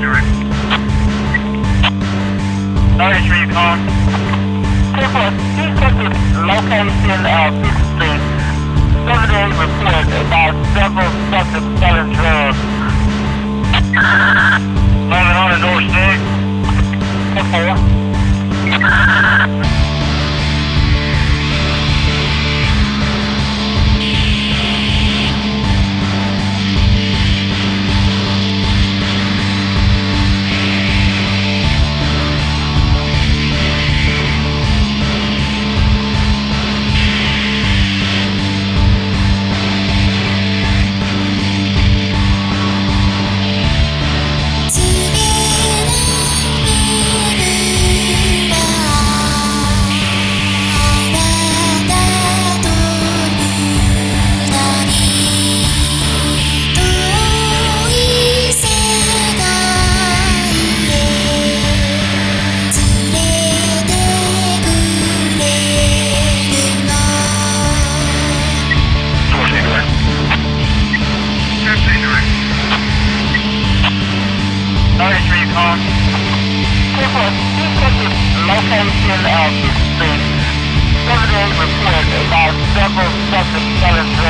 direct. Norwich recon. People, please check the location of Peter Street. Somebody report about several suspects selling drugs. Uh, location of Street. Seven report about several suspects